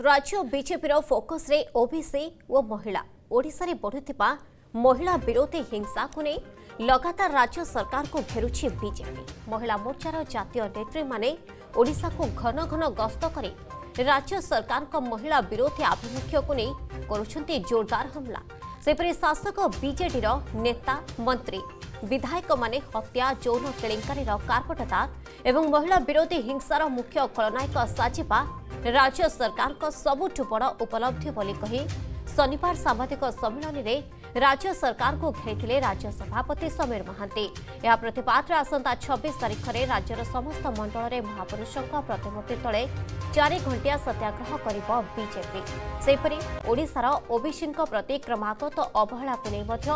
ରାଜ୍ୟ ବିଜେପିର ଫୋକସ୍ରେ ଓବିସି ଓ ମହିଳା ଓଡ଼ିଶାରେ ବଢ଼ୁଥିବା ମହିଳା ବିରୋଧୀ ହିଂସାକୁ ନେଇ ଲଗାତାର ରାଜ୍ୟ ସରକାରକୁ ଘେରୁଛି ବିଜେପି ମହିଳା ମୋର୍ଚ୍ଚାର ଜାତୀୟ ନେତ୍ରୀମାନେ ଓଡ଼ିଶାକୁ ଘନ ଘନ ଗସ୍ତ କରି ରାଜ୍ୟ ସରକାରଙ୍କ ମହିଳା ବିରୋଧୀ ଆଭିମୁଖ୍ୟକୁ ନେଇ କରୁଛନ୍ତି ଜୋରଦାର ହମଲା ସେପରି ଶାସକ ବିଜେଡିର ନେତା ମନ୍ତ୍ରୀ ବିଧାୟକମାନେ ହତ୍ୟା ଯୌନ କେଳେଙ୍କାରୀର କାର୍ପଟଦାର ଏବଂ ମହିଳା ବିରୋଧୀ ହିଂସାର ମୁଖ୍ୟ ଖଳନାୟକ ସାଜିବା ରାଜ୍ୟ ସରକାରଙ୍କ ସବୁଠୁ ବଡ଼ ଉପଲବ୍ଧି ବୋଲି କହି ଶନିବାର ସାମ୍ବାଦିକ ସମ୍ମିଳନୀରେ ରାଜ୍ୟ ସରକାରଙ୍କୁ ଘେରିଥିଲେ ରାଜ୍ୟ ସଭାପତି ସମୀର ମହାନ୍ତି। ଏହା ପ୍ରତିବାଦରେ ଆସନ୍ତା ଛବିଶ ତାରିଖରେ ରାଜ୍ୟର ସମସ୍ତ ମଣ୍ଡଳରେ ମହାପୁରୁଷଙ୍କ ପ୍ରତିମୂର୍ତ୍ତି ତଳେ ଚାରି ଘଣ୍ଟିଆ ସତ୍ୟାଗ୍ରହ କରିବ ବିଜେପି। ସେହିପରି ଓଡ଼ିଶାର ଓବିସିଙ୍କ ପ୍ରତି କ୍ରମାଗତ ଅବହେଳାକୁ ନେଇ ମଧ୍ୟ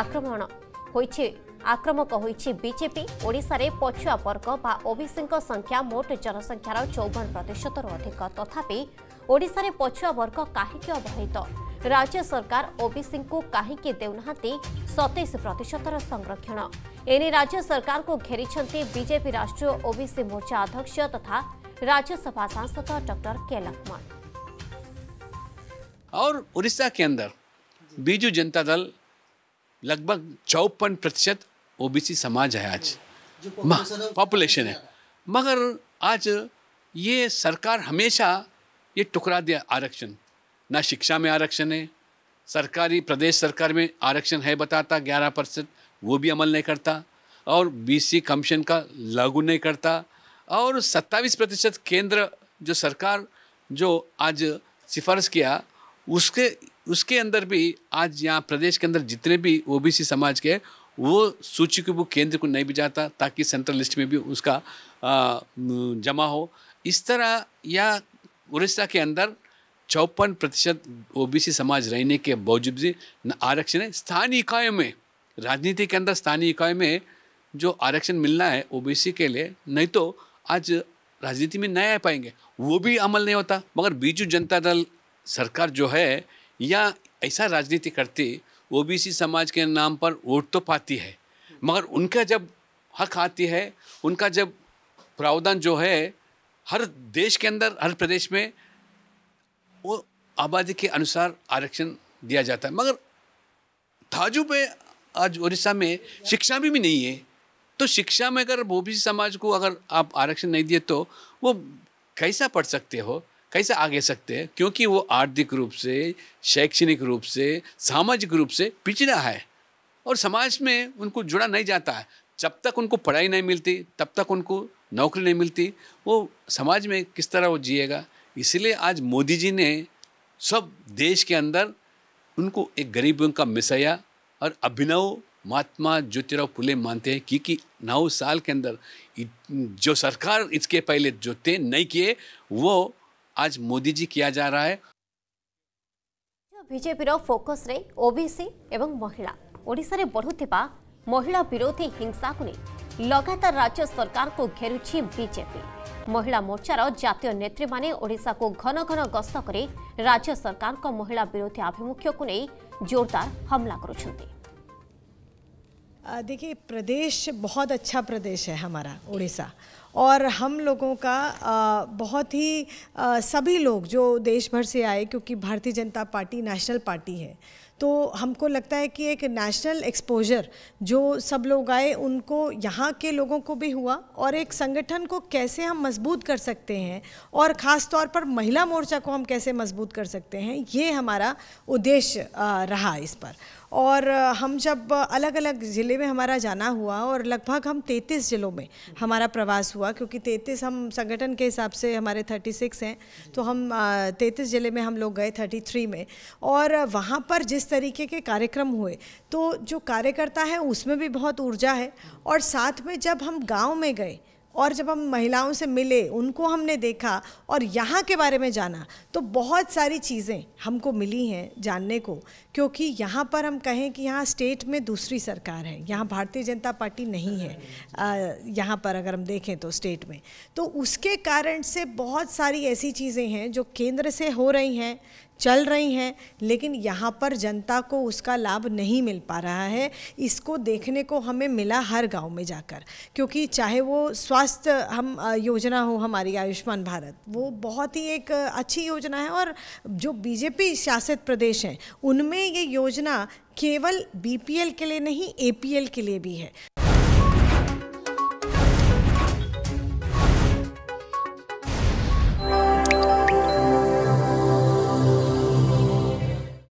ଆକ୍ରମଣ ହୋଇଛି। आक्रमक होजेपी ओडार पछुआ वर्ग व ओबीसी संख्या मोट जनसंख्यार चौवन प्रतिशत अधिक तथापि ओडार पछुआ वर्ग काही अवहेलित राज्य सरकार ओबीसी को काही देना सतैश प्रतिशत संरक्षण एने राज्य सरकार को घेरी बीजेपी राष्ट्रीय ओबीसी मोर्चा अध्यक्ष तथा राज्यसभा सांसद डर के लक्ष्मण और उड़ीसा के अंदर बीजू जनता दल लगभग चौपन प्रतिशत ओबीसी समाज है आज। पॉपुलेशन है मगर आज ये सरकार हमेशा ये टुकड़ा दिया आरक्षण। ना शिक्षा में आरक्षण है सरकारी प्रदेश सरकार में आरक्षण है बताता ग्यारह परसेंट वो भी अमल नहीं करता। और बीसी कमीशन का लागू नहीं करता। और सत्ताईस प्रतिशत केंद्र जो सरकार जो आज सिफारिश किया उसके उसके अंदर भी आज यहाँ प्रदेश के अंदर जितने भी ओबीसी समाज के वो सूची को वो केंद्र को नहीं भी जाता ताकि सेंट्रल लिस्ट में भी उसका जमा हो। इस तरह या उड़ीसा के अंदर चौपन प्रतिशत ओबीसी समाज रहने के बावजूद भी आरक्षण स्थानीय इकाइयों में, राजनीति के अंदर स्थानीय इकाई में जो आरक्षण मिलना है ओबीसी के लिए, नहीं तो आज राजनीति में नहीं आ पाएँगे। वो भी अमल नहीं होता। मगर बीजू जनता दल सरकार जो है या ऐसा राजनीति करती ओबीसी समाज के नाम पर वोट तो पाती है। मगर उनका जब हक आती है उनका जब प्रावधान जो है हर देश के अंदर हर प्रदेश में वो आबादी के अनुसार आरक्षण दिया जाता है। मगर थाजू पे आज उड़ीसा में शिक्षा भी, भी नहीं है। तो शिक्षा में अगर ओबीसी समाज को अगर आप आरक्षण नहीं दिए तो वो कैसा पढ़ सकते हो? कैसे आगे सकते हैं? क्योंकि वो आर्थिक रूप से, शैक्षणिक रूप से, सामाजिक रूप से पिछड़ा है और समाज में उनको जुड़ा नहीं जाता है। जब तक उनको पढ़ाई नहीं मिलती, तब तक उनको नौकरी नहीं मिलती। वो समाज में किस तरह वो जिएगा? इसलिए आज मोदी जी ने सब देश के अंदर उनको एक गरीबों का मिसया और अभिनव महात्मा ज्योतिराव फुले मानते हैं क्योंकि नौ साल के अंदर जो सरकार इसके पहले जो थे नहीं किए, वो आज मोदी जी किया जा रहा है ବିଜେପିର ଫୋକସ୍ରେ ଓବିସି ଏବଂ ମହିଳା ଓଡ଼ିଶାରେ ବଢ଼ୁଥିବା ମହିଳା ବିରୋଧୀ ହିଂସାକୁ ନେଇ ଲଗାତାର ରାଜ୍ୟ ସରକାରଙ୍କୁ ଘେରୁଛି ବିଜେପି ମହିଳା ମୋର୍ଚ୍ଚାର ଜାତୀୟ ନେତ୍ରୀମାନେ ଓଡ଼ିଶାକୁ ଘନ ଘନ ଗସ୍ତ କରି ରାଜ୍ୟ ସରକାରଙ୍କ ମହିଳା ବିରୋଧୀ ଆଭିମୁଖ୍ୟକୁ ନେଇ ଜୋରଦାର ହମଲା କରୁଛନ୍ତି देखिए प्रदेश बहुत अच्छा प्रदेश है हमारा उड़ीसा और हम लोगों का बहुत ही सभी लोग जो देश भर से आए क्योंकि Bharatiya Janata party national party है तो हमको लगता है कि एक नेशनल एक्सपोजर जो सब लोग आए, उनको यहाँ के लोगों को भी हुआ और एक संगठन को कैसे हम मज़बूत कर सकते हैं और ख़ास तौर पर महिला मोर्चा को हम कैसे मज़बूत कर सकते हैं, ये हमारा उद्देश्य रहा इस पर। और हम जब अलग अलग ज़िले में हमारा जाना हुआ और लगभग हम 33 ज़िलों में हमारा प्रवास हुआ क्योंकि 33 हम संगठन के हिसाब से हमारे 36 हैं तो हम 33 ज़िले में हम लोग गए 33 में। और वहाँ पर जिस तरीके के कार्यक्रम हुए तो जो कार्यकर्ता है उसमें भी बहुत ऊर्जा है। और साथ में जब हम गाँव में गए और जब हम महिलाओं से मिले, उनको हमने देखा और यहाँ के बारे में जाना तो बहुत सारी चीज़ें हमको मिली हैं जानने को, क्योंकि यहाँ पर हम कहें कि यहाँ स्टेट में दूसरी सरकार है, यहाँ भारतीय जनता पार्टी नहीं है यहाँ पर अगर हम देखें तो स्टेट में। तो उसके कारण से बहुत सारी ऐसी चीज़ें हैं जो केंद्र से हो रही हैं चल रही हैं, लेकिन यहाँ पर जनता को उसका लाभ नहीं मिल पा रहा है। इसको देखने को हमें मिला हर गाँव में जाकर, क्योंकि चाहे वो स्वास्थ्य, हम योजना हो हमारी आयुष्मान भारत, वो बहुत ही एक अच्छी योजना है और जो बीजेपी शासित प्रदेश हैं, उनमें ये योजना केवल बीपीएल के लिए नहीं, एपीएल के लिए भी है।